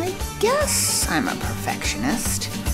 I guess I'm a perfectionist.